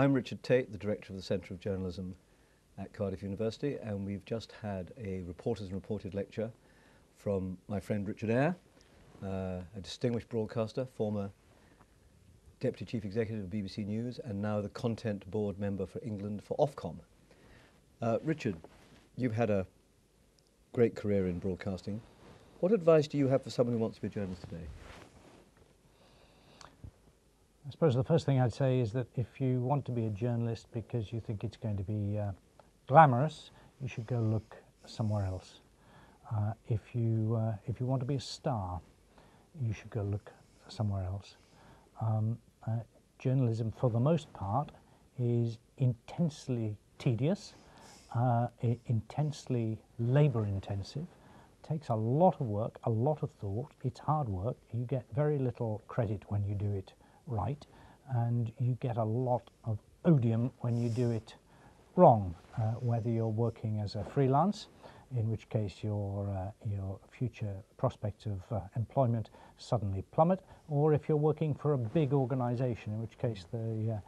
I'm Richard Tait, the Director of the Centre of Journalism at Cardiff University, and we've just had a Reporters and Reported lecture from my friend Richard Ayre, uh, a distinguished broadcaster, former Deputy Chief Executive of BBC News, and now the Content Board member for England for Ofcom. Uh, Richard, you've had a great career in broadcasting. What advice do you have for someone who wants to be a journalist today? I suppose the first thing I'd say is that if you want to be a journalist because you think it's going to be uh, glamorous, you should go look somewhere else. Uh, if you uh, if you want to be a star, you should go look somewhere else. Um, uh, journalism, for the most part, is intensely tedious, uh, intensely labour intensive, takes a lot of work, a lot of thought. It's hard work. You get very little credit when you do it right, and you get a lot of odium when you do it wrong, uh, whether you're working as a freelance, in which case your, uh, your future prospects of uh, employment suddenly plummet, or if you're working for a big organization, in which case the, uh,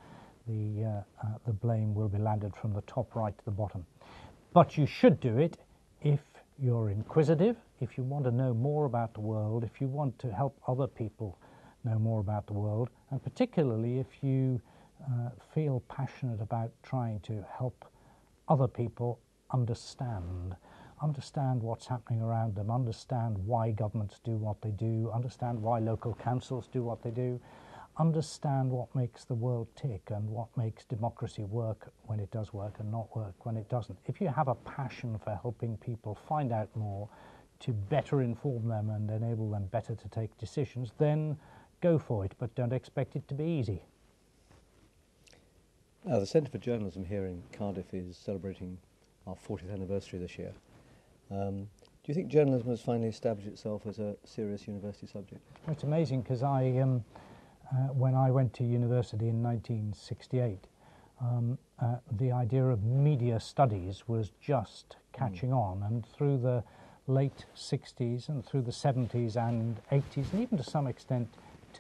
the, uh, uh, the blame will be landed from the top right to the bottom. But you should do it if you're inquisitive, if you want to know more about the world, if you want to help other people know more about the world, and particularly if you uh, feel passionate about trying to help other people understand. Understand what's happening around them, understand why governments do what they do, understand why local councils do what they do, understand what makes the world tick and what makes democracy work when it does work and not work when it doesn't. If you have a passion for helping people find out more, to better inform them and enable them better to take decisions, then go for it, but don't expect it to be easy. Now, the Centre for Journalism here in Cardiff is celebrating our 40th anniversary this year. Um, do you think journalism has finally established itself as a serious university subject? It's amazing because I, um, uh, when I went to university in 1968, um, uh, the idea of media studies was just catching mm. on, and through the late 60s and through the 70s and 80s, and even to some extent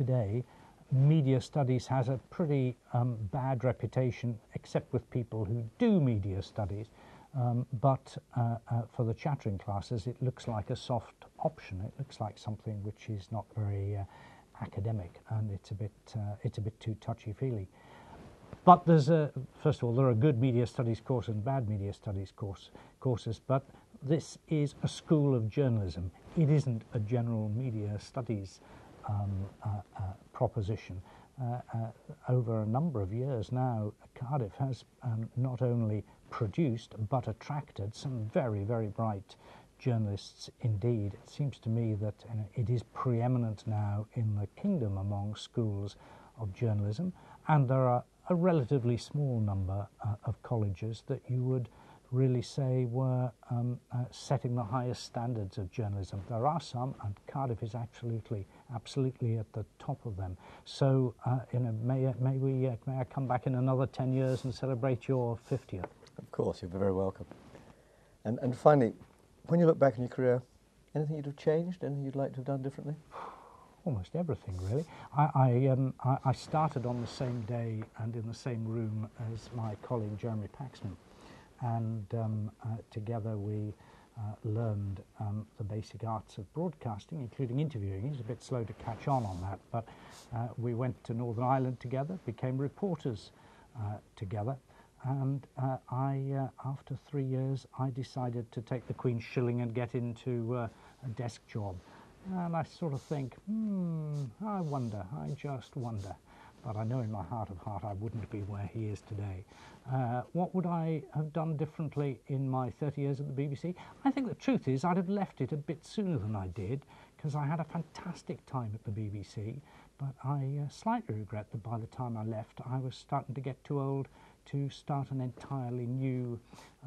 today, media studies has a pretty um, bad reputation, except with people who do media studies. Um, but uh, uh, for the chattering classes, it looks like a soft option. It looks like something which is not very uh, academic, and it's a bit uh, it's a bit too touchy-feely. But there's a first of all, there are good media studies courses and bad media studies course courses, but this is a school of journalism. It isn't a general media studies um, uh, uh, proposition. Uh, over a number of years now, Cardiff has um, not only produced but attracted some very, very bright journalists indeed. It seems to me that you it is preeminent now in the kingdom among schools of journalism, and there are a relatively small number uh, of colleges that you would really say were um, uh, setting the highest standards of journalism. There are some, and Cardiff is absolutely, absolutely at the top of them. So, uh, you know, may, may, we, uh, may I come back in another 10 years and celebrate your 50th? Of course, you're very welcome. And, and finally, when you look back on your career, anything you'd have changed, anything you'd like to have done differently? Almost everything, really. I, I, um, I, I started on the same day and in the same room as my colleague Jeremy Paxman and um, uh, together we uh, learned um, the basic arts of broadcasting, including interviewing. He's a bit slow to catch on on that, but uh, we went to Northern Ireland together, became reporters uh, together, and uh, I, uh, after three years, I decided to take the Queen's shilling and get into a desk job. And I sort of think, hmm, I wonder, I just wonder but I know in my heart of heart I wouldn't be where he is today. Uh, what would I have done differently in my 30 years at the BBC? I think the truth is I'd have left it a bit sooner than I did because I had a fantastic time at the BBC, but I uh, slightly regret that by the time I left I was starting to get too old to start an entirely new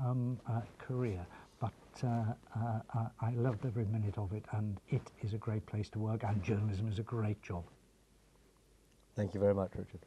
um, uh, career. But uh, uh, I loved every minute of it and it is a great place to work and journalism is a great job. Thank you very much, Richard.